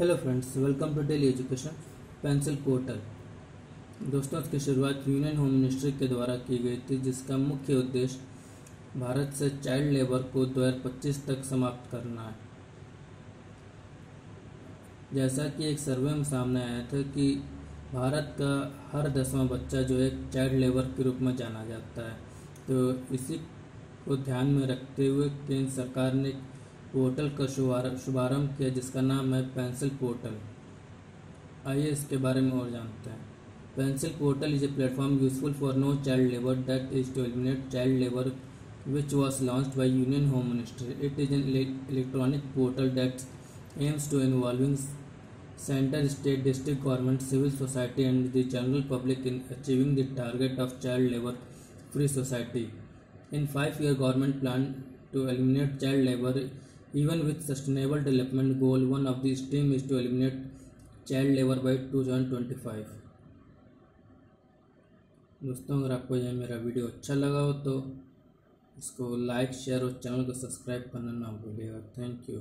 Hello friends welcome to daily education pencil portal दोस्तों इसकी शुरुआत यूनियन होम मिनिस्ट्री के द्वारा की गई थी, जिसका मुख्य उद्देश्य भारत से चाइल्ड लेबर को 2025 तक समाप्त करना है। जैसा कि एक सर्वे में सामने आया था कि भारत का हर दसवां बच्चा जो एक चाइल्ड लेबर के रूप में जाना जाता है तो इसी को ध्यान में रखते हुए केंद्र सरकार ने पोर्टल का शुभारंभ किया, जिसका नाम है पेंसिल पोर्टल। आइए इसके बारे में और जानते हैं। Pencil portal is a platform useful for no child labour that is to eliminate child labour which was launched by union home ministry. It is an electronic portal that aims to involving centre state district government civil society and the general public in achieving the target of child labour free society in five year government plan to eliminate child labour even with sustainable development goal one of the stream is to eliminate child labor by 2025 दोस्तों अगर आपको यह मेरा video अच्छा लगा हो तो इसको लाइक शेयर और चैनल को सब्सक्राइब करना ना भूलिएगा थैंक यू